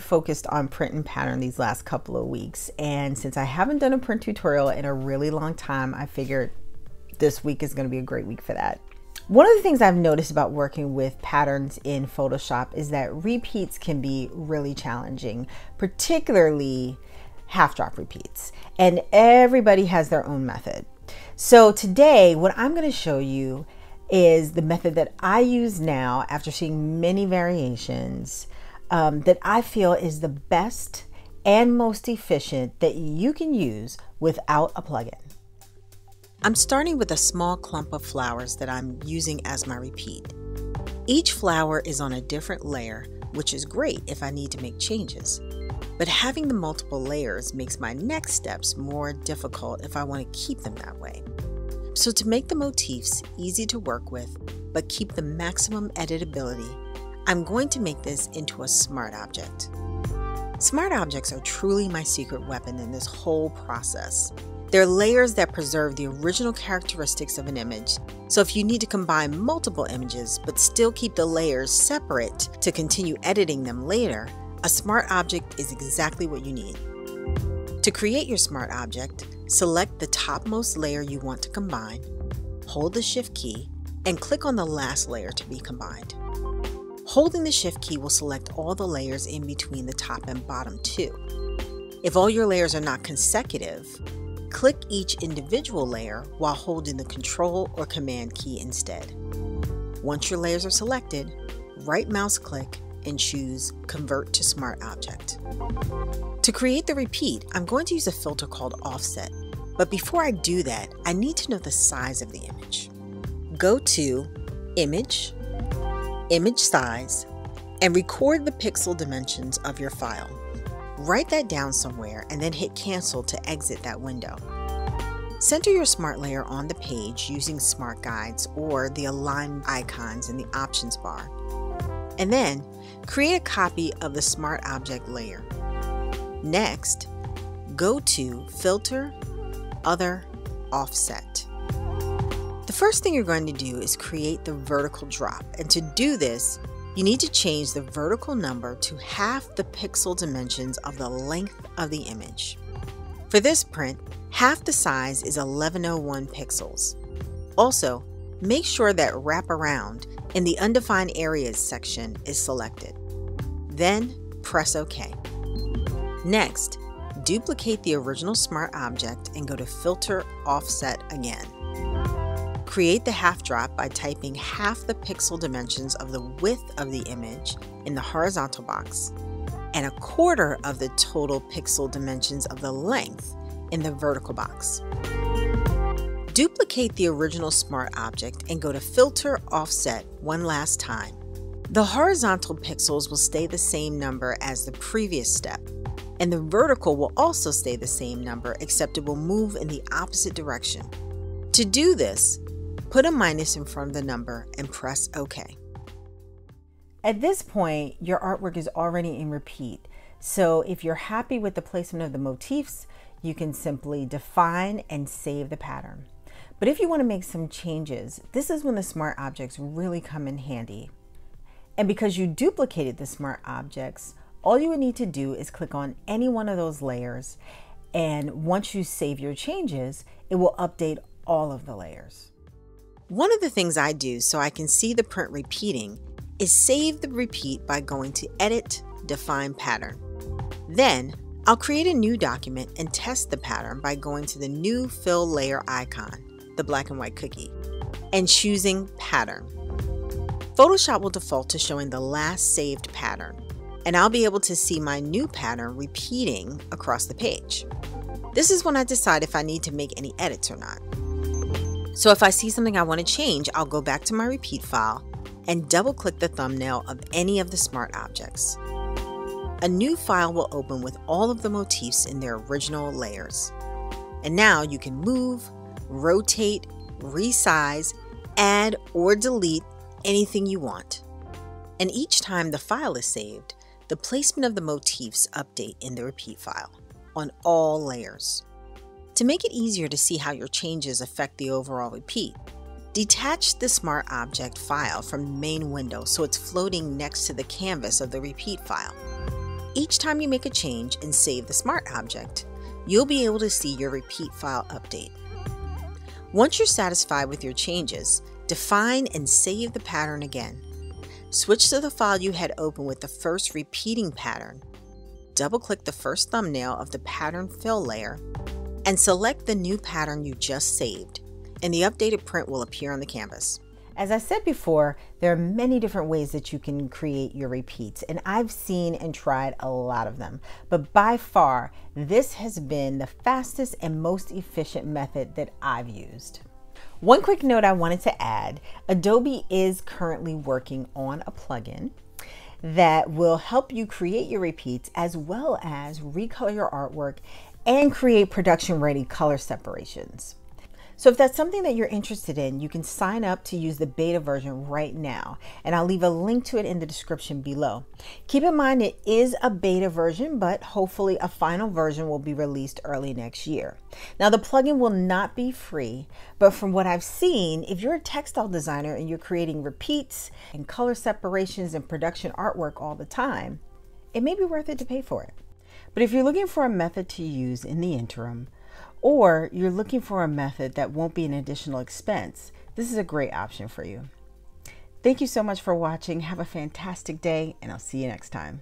focused on print and pattern these last couple of weeks. And since I haven't done a print tutorial in a really long time, I figured this week is going to be a great week for that. One of the things I've noticed about working with patterns in Photoshop is that repeats can be really challenging, particularly half drop repeats. And everybody has their own method. So today, what I'm going to show you is the method that I use now after seeing many variations um, that I feel is the best and most efficient that you can use without a plugin. I'm starting with a small clump of flowers that I'm using as my repeat. Each flower is on a different layer, which is great if I need to make changes. But having the multiple layers makes my next steps more difficult if I want to keep them that way. So to make the motifs easy to work with, but keep the maximum editability, I'm going to make this into a smart object. Smart objects are truly my secret weapon in this whole process. They're layers that preserve the original characteristics of an image, so if you need to combine multiple images but still keep the layers separate to continue editing them later, a smart object is exactly what you need. To create your smart object, select the topmost layer you want to combine, hold the Shift key, and click on the last layer to be combined. Holding the Shift key will select all the layers in between the top and bottom two. If all your layers are not consecutive, Click each individual layer while holding the Control or Command key instead. Once your layers are selected, right mouse click and choose Convert to Smart Object. To create the repeat, I'm going to use a filter called Offset, but before I do that, I need to know the size of the image. Go to Image, Image Size, and record the pixel dimensions of your file. Write that down somewhere and then hit cancel to exit that window. Center your smart layer on the page using smart guides or the align icons in the options bar. And then create a copy of the smart object layer. Next, go to Filter, Other, Offset. The first thing you're going to do is create the vertical drop. And to do this, you need to change the vertical number to half the pixel dimensions of the length of the image. For this print, half the size is 1101 pixels. Also, make sure that Wrap Around in the Undefined Areas section is selected. Then, press OK. Next, duplicate the original Smart Object and go to Filter Offset again. Create the half drop by typing half the pixel dimensions of the width of the image in the horizontal box and a quarter of the total pixel dimensions of the length in the vertical box. Duplicate the original smart object and go to Filter Offset one last time. The horizontal pixels will stay the same number as the previous step, and the vertical will also stay the same number except it will move in the opposite direction. To do this, Put a minus in front of the number and press OK. At this point, your artwork is already in repeat. So if you're happy with the placement of the motifs, you can simply define and save the pattern. But if you want to make some changes, this is when the smart objects really come in handy. And because you duplicated the smart objects, all you would need to do is click on any one of those layers. And once you save your changes, it will update all of the layers. One of the things I do so I can see the print repeating is save the repeat by going to Edit, Define Pattern. Then, I'll create a new document and test the pattern by going to the new fill layer icon, the black and white cookie, and choosing Pattern. Photoshop will default to showing the last saved pattern, and I'll be able to see my new pattern repeating across the page. This is when I decide if I need to make any edits or not. So if I see something I want to change, I'll go back to my repeat file and double click the thumbnail of any of the smart objects. A new file will open with all of the motifs in their original layers. And now you can move, rotate, resize, add, or delete anything you want. And each time the file is saved, the placement of the motifs update in the repeat file on all layers. To make it easier to see how your changes affect the overall repeat, detach the Smart Object file from the main window so it's floating next to the canvas of the repeat file. Each time you make a change and save the smart object, you'll be able to see your repeat file update. Once you're satisfied with your changes, define and save the pattern again. Switch to the file you had open with the first repeating pattern. Double click the first thumbnail of the pattern fill layer and select the new pattern you just saved, and the updated print will appear on the canvas. As I said before, there are many different ways that you can create your repeats, and I've seen and tried a lot of them. But by far, this has been the fastest and most efficient method that I've used. One quick note I wanted to add Adobe is currently working on a plugin that will help you create your repeats as well as recolor your artwork and create production ready color separations. So if that's something that you're interested in, you can sign up to use the beta version right now, and I'll leave a link to it in the description below. Keep in mind it is a beta version, but hopefully a final version will be released early next year. Now the plugin will not be free, but from what I've seen, if you're a textile designer and you're creating repeats and color separations and production artwork all the time, it may be worth it to pay for it. But if you're looking for a method to use in the interim, or you're looking for a method that won't be an additional expense, this is a great option for you. Thank you so much for watching. Have a fantastic day, and I'll see you next time.